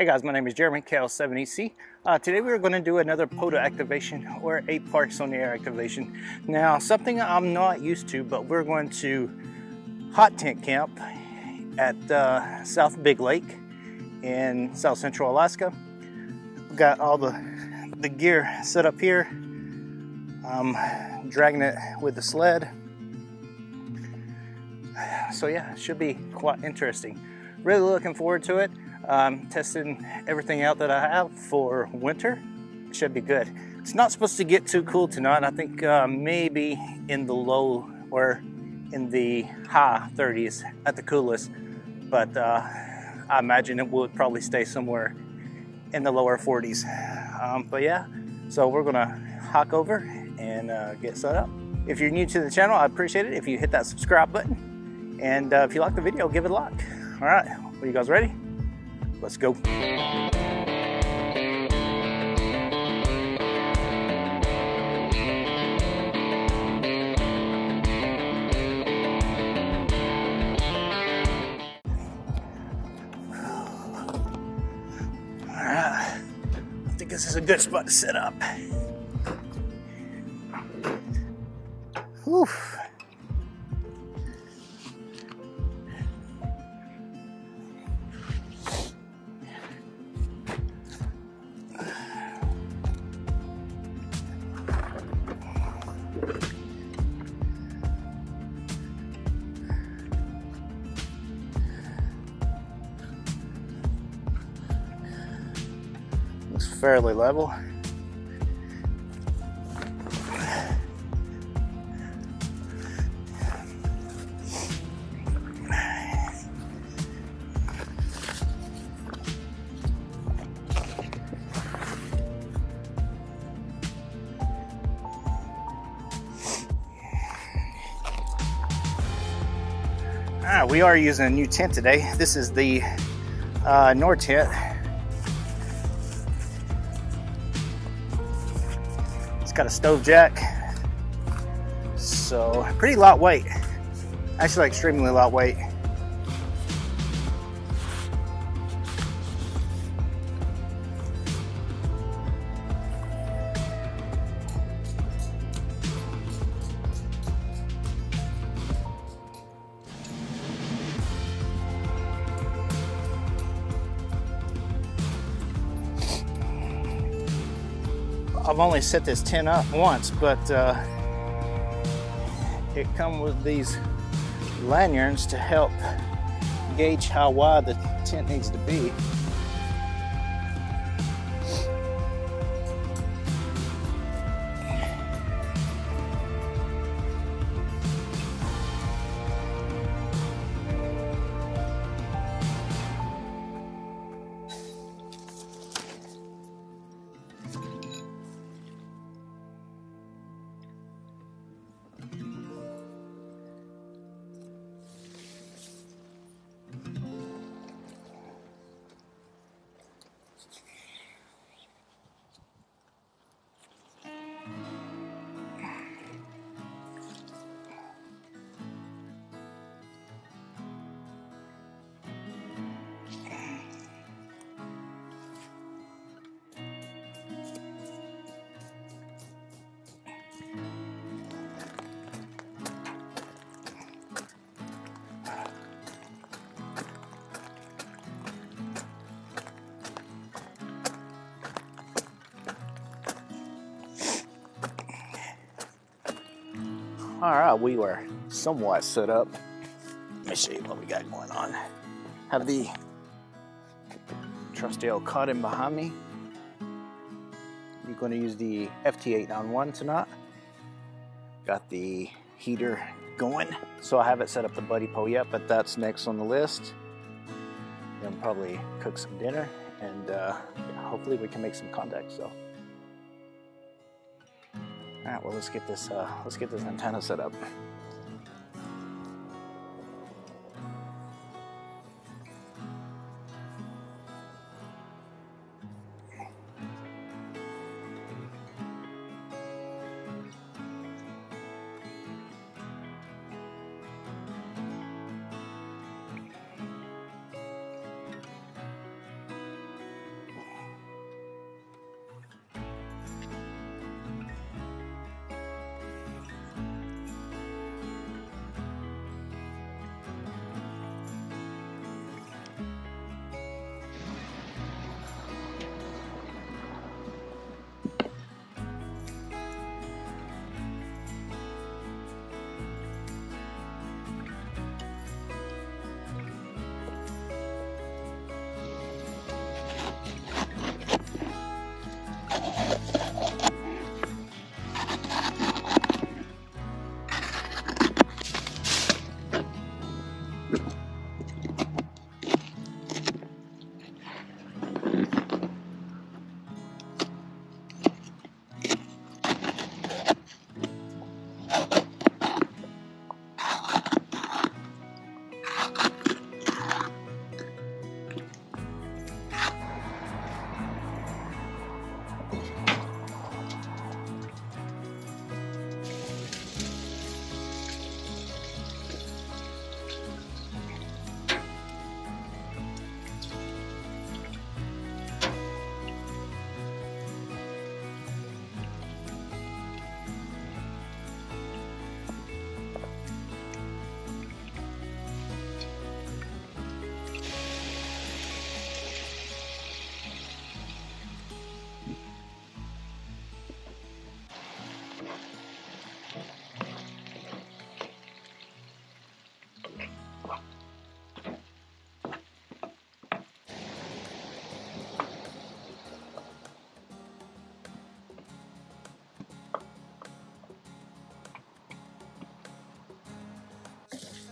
Hey guys, my name is Jeremy, KL7EC. Uh, today we're going to do another POTA activation or a Parks on the Air activation. Now, something I'm not used to, but we're going to hot tent camp at uh, South Big Lake in South Central Alaska. We've got all the, the gear set up here. I'm dragging it with the sled. So yeah, should be quite interesting. Really looking forward to it. Um, testing everything out that I have for winter. Should be good. It's not supposed to get too cool tonight. I think uh, maybe in the low or in the high 30s at the coolest. But uh, I imagine it would probably stay somewhere in the lower 40s. Um, but yeah, so we're gonna hike over and uh, get set up. If you're new to the channel, I appreciate it if you hit that subscribe button. And uh, if you like the video, give it a like. All right, are you guys ready? Let's go. Alright, I think this is a good spot to set up. Whew. Fairly level. Ah, we are using a new tent today. This is the uh, Nortent. Got a stove jack, so pretty lightweight. Actually, extremely lightweight. I've only set this tent up once, but uh, it comes with these lanyards to help gauge how wide the tent needs to be. All right, we were somewhat set up. Let me show you what we got going on. Have the trusty old cotton behind me. You're going to use the FT891 tonight. Got the heater going. So I haven't set up the Buddipole yet, but that's next on the list. Then probably cook some dinner and uh, yeah, hopefully we can make some contact. So. All right, well, let's get this, uh, let's get this antenna set up.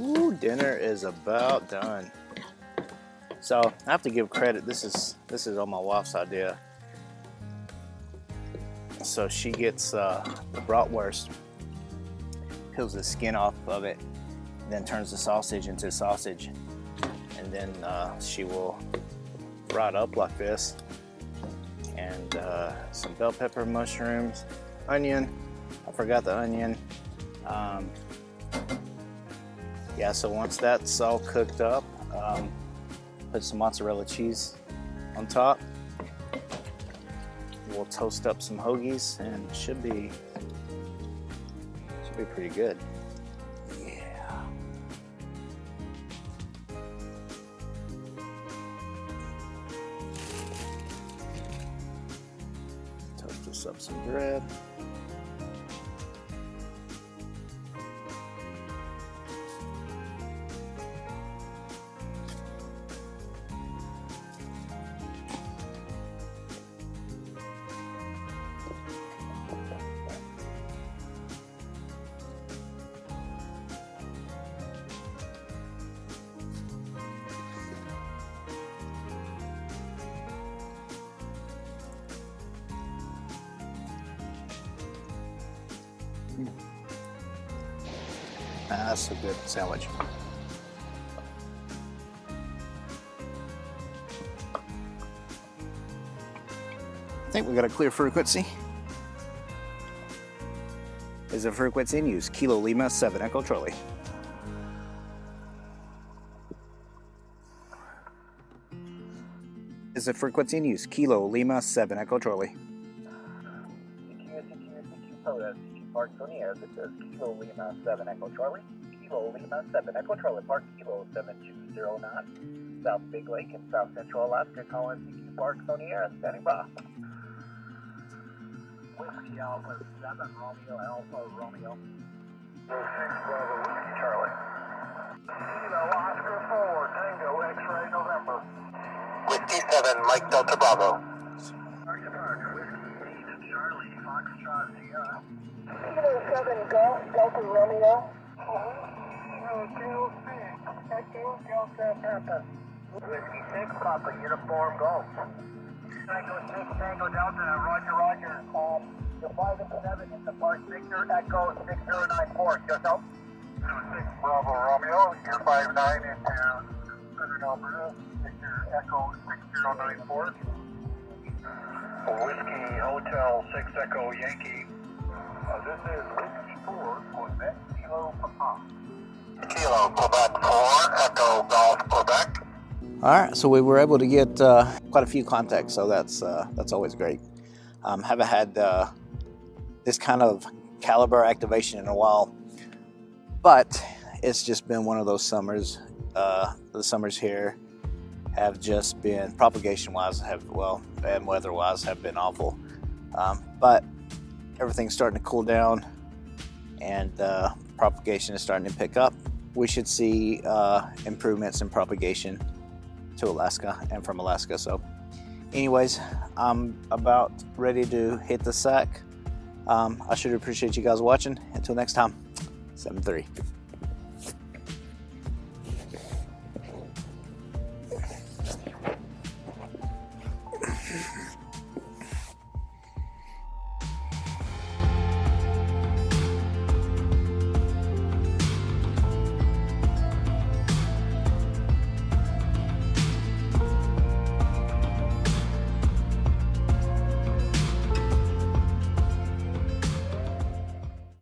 Ooh, dinner is about done. So I have to give credit. This is this is on my wife's idea. So she gets uh, the bratwurst, peels the skin off of it, then turns the sausage into sausage, and then uh, she will fry it up like this, and uh, some bell pepper, mushrooms, onion. I forgot the onion. Um, yeah, so once that's all cooked up, um, put some mozzarella cheese on top. We'll toast up some hoagies and should be should be pretty good. Yeah. Toast up some bread. That's a good sandwich. I think we got a clear frequency. Is the frequency in use? Kilo Lima 7 Echo Charlie. Is the frequency in use? Kilo Lima 7 Echo Charlie. Tony Air says Kilo Lima 7 Echo Charlie. Kilo Lima 7 Echo Charlie Park Kilo 7209. South Big Lake in South Central Alaska calling CQ Park Air standing by. Whiskey Alpha 7 Romeo Alpha Romeo. 6 Bravo Whiskey Charlie. Kilo Oscar 4 Tango X-Ray November. Whiskey 7 Mike Delta Bravo. 7 Delta Romeo. 2 6 Echo Delta Papa. Whiskey 6 Papa Uniform Golf. Tango 6 Tango Delta Roger Roger. Um, you're 5 and 7 in the Park Victor Echo 6094. Yourself? 6 Bravo Romeo. You're 5 9 into Southern Alberta. Victor Echo 6094. Whiskey Hotel 6 Echo Yankee uh, this is 4, Quebec, Kilo Papa. Kilo, Quebec 4, Echo Golf, Quebec. All right, so we were able to get uh, quite a few contacts, so that's uh, that's always great. Um, haven't had uh, this kind of caliber activation in a while, but it's just been one of those summers. Uh, the summers here have just been propagation-wise have well and weather-wise have been awful, um, but everything's starting to cool down and uh, propagation is starting to pick up. We should see uh, improvements in propagation to Alaska and from Alaska. So, anyways, I'm about ready to hit the sack. Um, I should appreciate you guys watching. Until next time, 7 3.